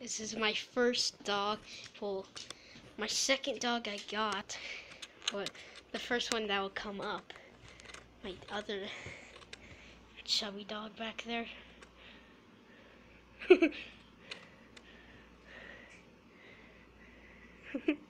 This is my first dog. Well, my second dog I got, but the first one that will come up. My other chubby dog back there.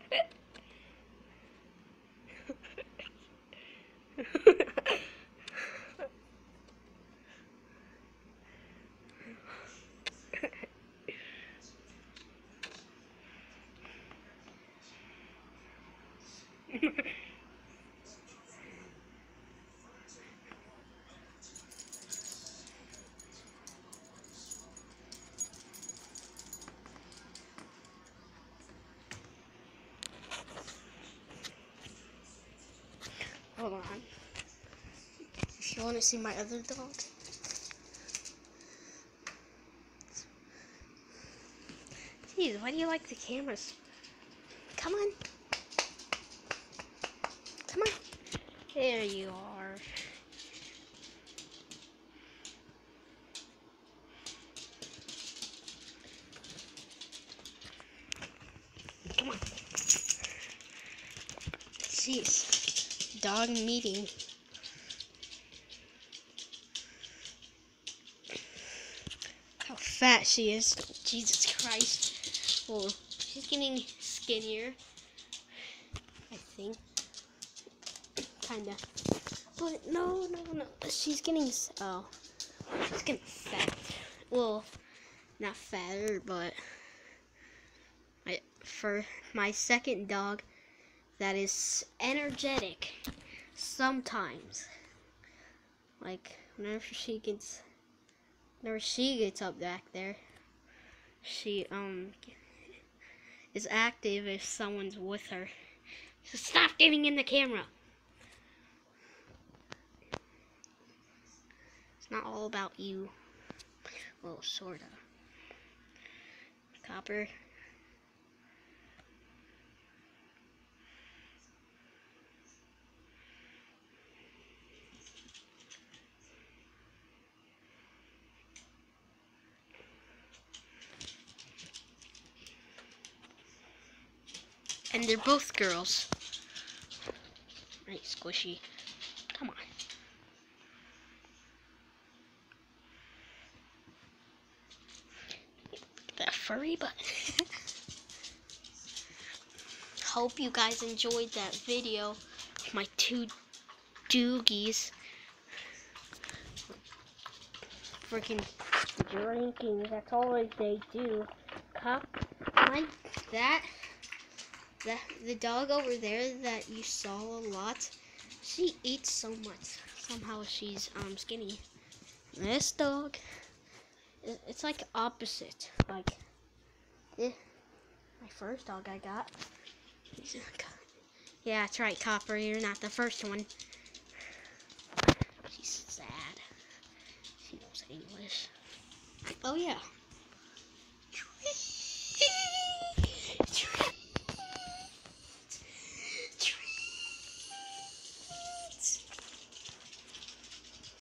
Hold on. If You want to see my other dog? Jeez, why do you like the cameras? Come on. Come on. There you are. Come on. Jeez. Dog meeting. How fat she is. Jesus Christ. Well, she's getting skinnier. I think. Kinda. But no, no, no. She's getting. Oh. She's getting fat. Well, not fatter, but. For my second dog, that is energetic. Sometimes. Like, whenever she gets. Whenever she gets up back there, she, um, is active if someone's with her. So stop getting in the camera. Not all about you. Well, sorta. Copper. And they're both girls. Right, squishy. Come on. That furry butt. Hope you guys enjoyed that video. My two doogies. Freaking drinking. That's all they do. Cup. My that the the dog over there that you saw a lot, she eats so much. Somehow she's um skinny. This dog, it's like opposite. Like, eh, my first dog I got. Yeah, that's right, Copper. You're not the first one. She's sad. She knows English. Oh yeah,